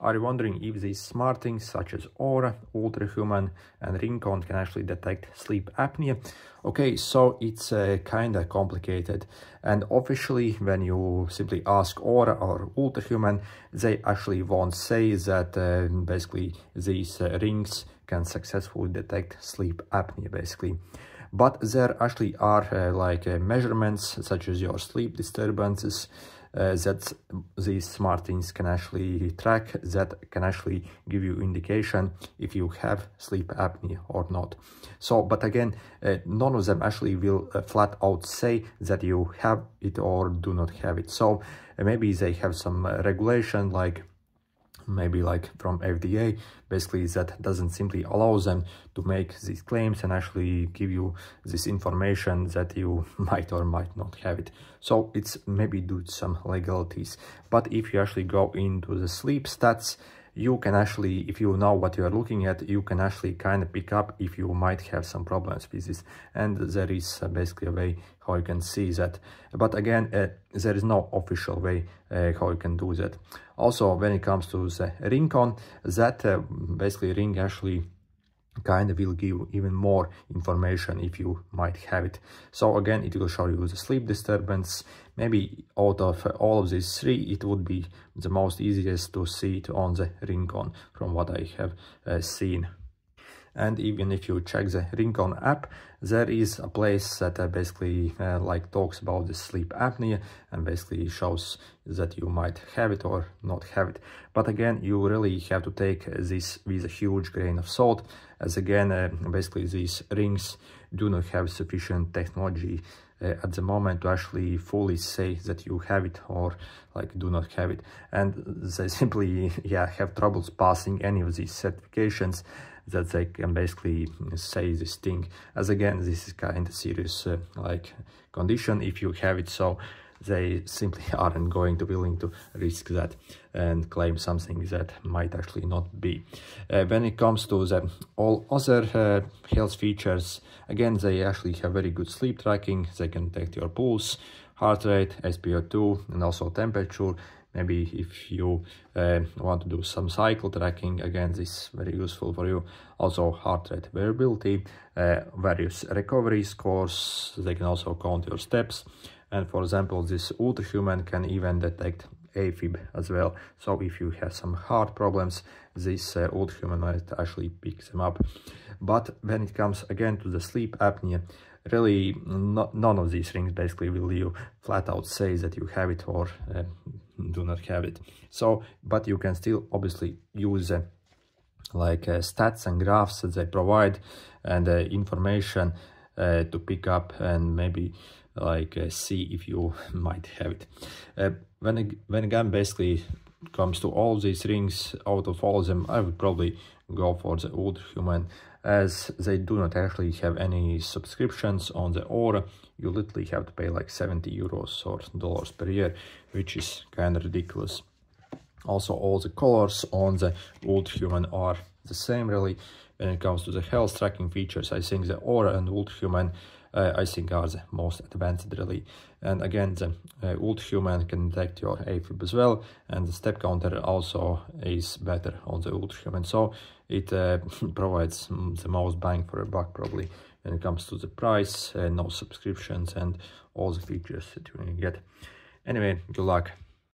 Are you wondering if these smart things such as Oura, Ultrahuman and RingConn can actually detect sleep apnea? Okay, so it's uh, kind of complicated and officially when you simply ask Oura or Ultrahuman, they actually won't say that uh, basically these uh, rings can successfully detect sleep apnea basically but there actually are uh, like uh, measurements such as your sleep disturbances uh, that these smart things can actually track that can actually give you indication if you have sleep apnea or not. So but again uh, none of them actually will uh, flat out say that you have it or do not have it. So uh, maybe they have some uh, regulation like maybe like from FDA, basically that doesn't simply allow them to make these claims and actually give you this information that you might or might not have it. So it's maybe due to some legalities. But if you actually go into the sleep stats, you can actually, if you know what you are looking at, you can actually kind of pick up if you might have some problems with this. And there is uh, basically a way how you can see that. But again, uh, there is no official way uh, how you can do that. Also, when it comes to the ring RingConn, that uh, basically ring actually kind of will give even more information if you might have it. So again, it will show you the sleep disturbance. Maybe out of all of these three, it would be the most easiest to see it on the RingConn from what I have uh, seen and even if you check the RingConn app there is a place that uh, basically uh, like talks about the sleep apnea and basically shows that you might have it or not have it. But again you really have to take this with a huge grain of salt as again uh, basically these rings do not have sufficient technology uh, at the moment to actually fully say that you have it or like do not have it. And they simply yeah have troubles passing any of these certifications that they can basically say this thing as again this is kind of serious uh, like condition if you have it so they simply aren't going to willing to risk that and claim something that might actually not be. Uh, when it comes to the all other uh, health features, again, they actually have very good sleep tracking. They can detect your pulse, heart rate, SpO2, and also temperature maybe if you uh, want to do some cycle tracking again this is very useful for you. Also heart rate variability uh, various recovery scores they can also count your steps. And for example this ultrahuman can even detect AFib as well. So if you have some heart problems this uh, ultrahuman might actually pick them up. But when it comes again to the sleep apnea really not, none of these rings basically will you flat out say that you have it or uh, do not have it. So but you can still obviously use uh, like uh, stats and graphs that they provide and uh, information uh, to pick up and maybe like uh, see if you might have it. Uh, when when again basically comes to all these rings out of all of them i would probably go for the Ultrahuman as they do not actually have any subscriptions on the Oura. You literally have to pay like 70 euros or dollars per year, which is kind of ridiculous. Also, all the colors on the Ultrahuman are the same really. When it comes to the health tracking features, I think the Oura and Ultrahuman uh, I think are the most advanced really. And again, the uh, Ultrahuman can detect your AFib as well, and the step counter also is better on the Ultrahuman. So it uh, provides the most bang for a buck probably when it comes to the price, uh, no subscriptions, and all the features that you get. Anyway, good luck.